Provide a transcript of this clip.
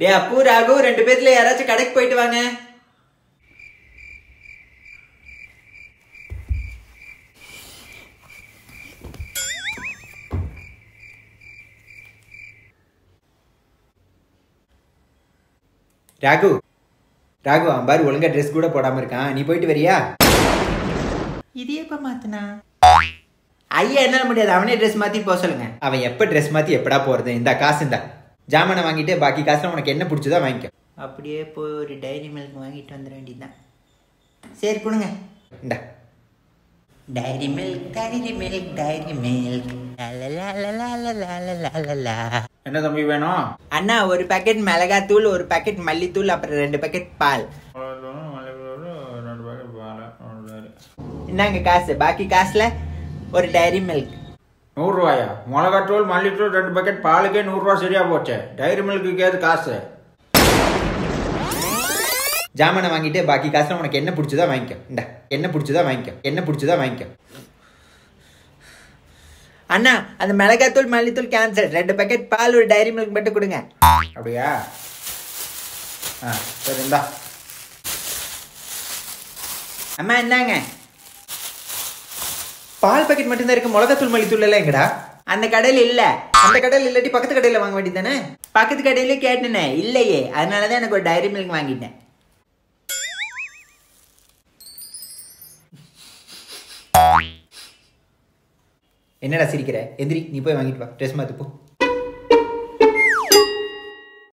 டே அப்பு ராகு ரெண்டு பேர்ல யாராச்சும் கடைக்கு போயிட்டு வாங்க. ராகு ராகு அவன் பாரு ஒழுங்கா ட்ரெஸ் கூட போடாம இருக்கான். நீ போயிட்டு வரியா? இது எப்ப மாத்தினா? ஐயா என்னால முடியாது. அவனே ட்ரெஸ் மாத்தி போக சொல்லுங்க. அவன் எப்ப ட்ரெஸ் மாத்தி எப்படா போறது? இந்த காசு இந்த. ஜாமானை வாங்கிட்டு பாக்கி காசுல உனக்கு என்ன பிடிச்சதோ வாங்கிக்கோ அப்படியே போய் ஒரு டைரி மில்க் வாங்கிட்டு வந்துட வேண்டியதுதான் சரி கொடுங்க இந்த dairy milk dairy milk dairy milk என்ன தம்பி வேணும் அண்ணா ஒரு பாக்கெட் மிளகாத்தூள் ஒரு பாக்கெட் மல்லித்தூள் அப்புறம் ரெண்டு பாக்கெட் பால் ரெண்டு பேக்கெட் பால் இந்தாங்க காசு பாக்கி காசுல ஒரு டைரி மில்க் நூறுரூவாயா மிளகாத்தூள் மல்லித்தூள் ரெண்டு பக்கெட் பாலுக்கே நூறுரூவா சரியா போச்சு. டைரி மில்க்கு ஏது காசு? ஜாமானை வாங்கிட்டு பாக்கி காசு உனக்கு என்ன பிடிச்சதா வாங்கிக்கோ. இந்த என்ன பிடிச்சதா வாங்கிக்கோ. என்ன பிடிச்சதா வாங்கிக்கோ. அண்ணா அந்த மிளகாத்தூள் மல்லித்தூள் கேன்சல் ரெண்டு பக்கெட் பால் ஒரு டைரி மில்க் மட்டும் கொடுங்க. அப்படியா? ஆ சரி இந்தா. அம்மா என்னங்க பால் பாக்கெட் மட்டும்தான் இருக்கு மிளகாத்தூள் மல்லித்தூள் எல்லாம் எங்கடா? அந்த கடையில இல்ல. அந்த கடையில இல்லாட்டி பக்கத்து கடையில வாங்க வேண்டியதானே பக்கத்து கடையில கேட்டேனே இல்லையே. அதனாலதான் எனக்கு ஒரு டைரி மில்க் வாங்கிட்டேன். என்னடா சிரிக்கிற? எந்திரி நீ போய் வாங்கிட்டு வா. ட்ரெஸ் மாத்து போ.